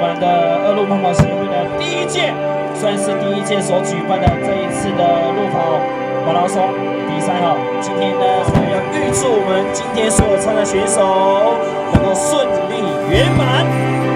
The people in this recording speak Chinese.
我们的二路跑跑协会的第一届，算是第一届所举办的这一次的路跑马拉松比赛哈。今天呢，所以要预祝我们今天所有参赛选手能够顺利圆满。